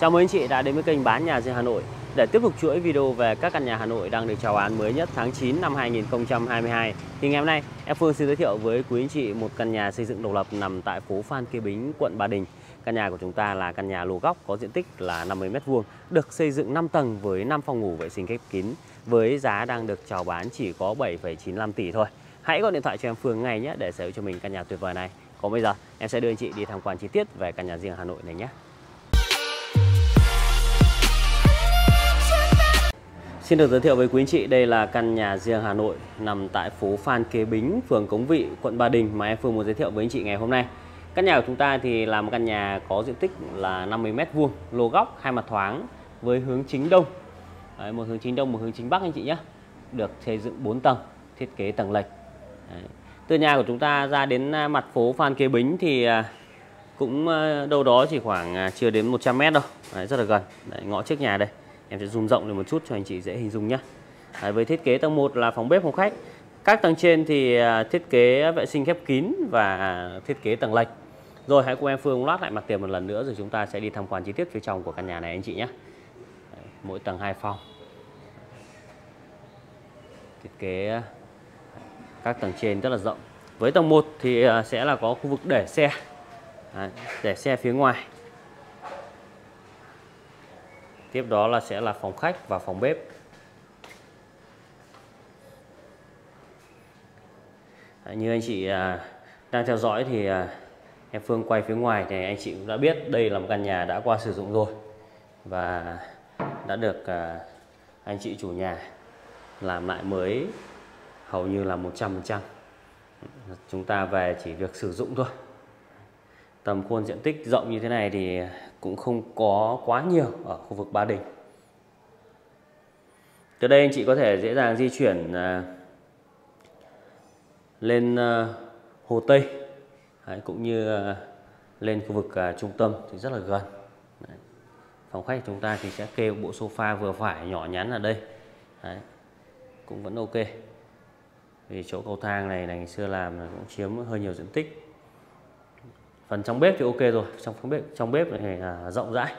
Chào mừng anh chị đã đến với kênh bán nhà riêng Hà Nội để tiếp tục chuỗi video về các căn nhà Hà Nội đang được chào bán mới nhất tháng 9 năm 2022. Thì ngày hôm nay em Phương xin giới thiệu với quý anh chị một căn nhà xây dựng độc lập nằm tại phố Phan Kế Bính, quận Ba Đình. Căn nhà của chúng ta là căn nhà lô góc có diện tích là 50 m2, được xây dựng 5 tầng với 5 phòng ngủ vệ sinh khép kín với giá đang được chào bán chỉ có 7,95 tỷ thôi. Hãy gọi điện thoại cho em Phương ngay nhé để sở hữu cho mình căn nhà tuyệt vời này. Còn bây giờ em sẽ đưa anh chị đi tham quan chi tiết về căn nhà riêng Hà Nội này nhé. Xin được giới thiệu với quý anh chị đây là căn nhà riêng Hà Nội nằm tại phố Phan Kế Bính, phường Cống Vị, quận Ba Đình mà em Phương muốn giới thiệu với anh chị ngày hôm nay. Căn nhà của chúng ta thì là một căn nhà có diện tích là 50 m2, lô góc, hai mặt thoáng với hướng chính đông. Đấy, một hướng chính đông, một hướng chính bắc anh chị nhé. Được xây dựng 4 tầng, thiết kế tầng lệch. Đấy. Từ nhà của chúng ta ra đến à, mặt phố Phan Kế Bính thì à, cũng à, đâu đó chỉ khoảng chưa đến 100 m đâu. Đấy, rất là gần. Đấy, ngõ trước nhà đây em sẽ zoom rộng lên một chút cho anh chị dễ hình dung nhé Đấy, với thiết kế tầng 1 là phòng bếp phòng khách. Các tầng trên thì à, thiết kế vệ sinh khép kín và thiết kế tầng lệch. Rồi hãy cùng em Phương lát lại mặt tiền một lần nữa rồi chúng ta sẽ đi tham quan chi tiết phía trong của căn nhà này anh chị nhé Đấy, mỗi tầng hai phòng. Thiết kế các tầng trên rất là rộng. Với tầng 1 thì à, sẽ là có khu vực để xe. Đấy, để xe phía ngoài tiếp đó là sẽ là phòng khách và phòng bếp. Như anh chị à, đang theo dõi thì à, em Phương quay phía ngoài thì anh chị cũng đã biết đây là một căn nhà đã qua sử dụng rồi và đã được à, anh chị chủ nhà làm lại mới hầu như là 100% chúng ta về chỉ việc sử dụng thôi tầm khuôn diện tích rộng như thế này thì cũng không có quá nhiều ở khu vực Ba Đình. Từ đây anh chị có thể dễ dàng di chuyển à, lên à, Hồ Tây Đấy, cũng như à, lên khu vực trung tâm thì rất là gần. Đấy. Phòng khách chúng ta thì sẽ kê bộ sofa vừa phải nhỏ nhắn ở đây. Đấy. Cũng vẫn ok. Vì chỗ cầu thang này, này ngày xưa làm là cũng chiếm hơi nhiều diện tích phần trong bếp thì ok rồi. Trong phòng bếp trong bếp này là rộng rãi.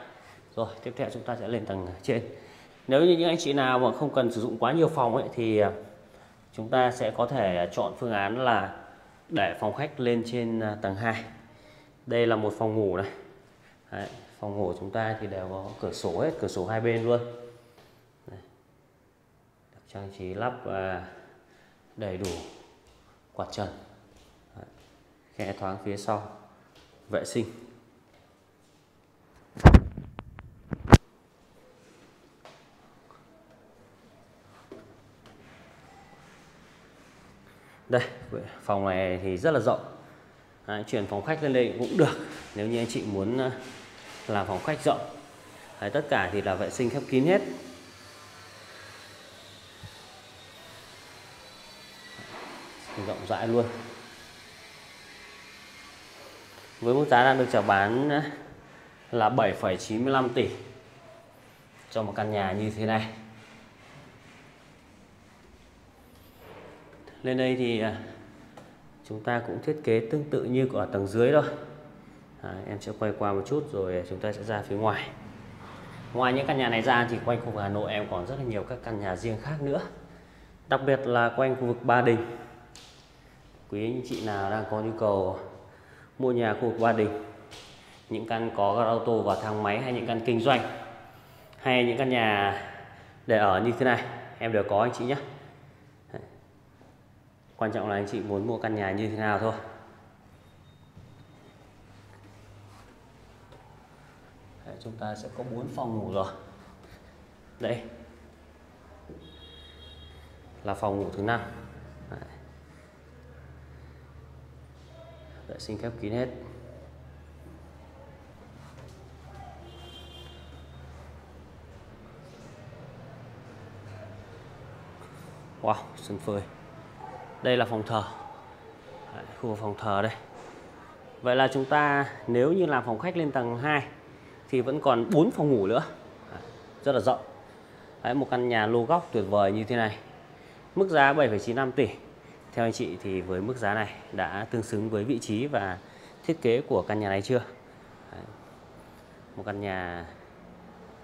Rồi tiếp theo chúng ta sẽ lên tầng trên. Nếu như những anh chị nào mà không cần sử dụng quá nhiều phòng ấy thì à, chúng ta sẽ có thể chọn phương án là để phòng khách lên trên à, tầng 2 đây là một phòng ngủ này. Đấy, phòng ngủ chúng ta thì đều có cửa sổ hết cửa sổ hai bên luôn. Đấy. trang trí lắp à, đầy đủ quạt trần. Đấy. khe thoáng phía sau vệ sinh. Đây phòng này thì rất là rộng. Đấy, chuyển phòng khách lên đây cũng được nếu như anh chị muốn ờ, làm phòng khách rộng. Đấy, tất cả thì là vệ sinh khép kín hết. Rộng rãi luôn với mức giá đang được chào bán là 7,95 tỷ cho một căn nhà như thế này. Lên đây thì à, chúng ta cũng thiết kế tương tự như ở tầng dưới thôi. À, em sẽ quay qua một chút rồi chúng ta sẽ ra phía ngoài. Ngoài những căn nhà này ra thì quanh khu vực Hà Nội em còn rất là nhiều các căn nhà riêng khác nữa. Đặc biệt là quanh khu vực Ba Đình. Quý anh chị nào đang có nhu cầu mua nhà khu vực Ba Đình. Những căn có gara ô tô và thang máy hay những căn kinh doanh hay những căn nhà để ở như thế này em đều có anh chị nhé. Quan trọng là anh chị muốn mua căn nhà như thế nào thôi. Đấy, chúng ta sẽ có 4 phòng ngủ rồi. Đây là phòng ngủ thứ năm. Dạ, vệ sinh khép kín hết. Wow, sân phơi. Đây là phòng thờ. Đấy, Khu phòng thờ đây. Vậy là chúng ta nếu như làm phòng khách lên tầng 2 Thì vẫn còn 4 phòng ngủ nữa. Đấy, Rất là rộng. Đấy, Một căn nhà lô góc tuyệt vời như thế này. Mức giá 7,95 tỷ theo anh chị thì với mức giá này đã tương xứng với vị trí và thiết kế của căn nhà này chưa? Đấy. Một căn nhà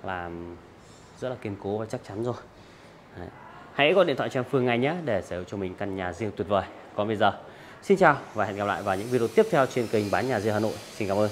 làm rất là kiên cố và chắc chắn rồi Đấy. hãy gọi điện thoại cho em Phương ngay nhé, để sở hữu cho mình căn nhà riêng tuyệt vời còn bây giờ, xin chào và hẹn gặp lại vào những video tiếp theo trên kênh bán nhà riêng Hà Nội xin cảm ơn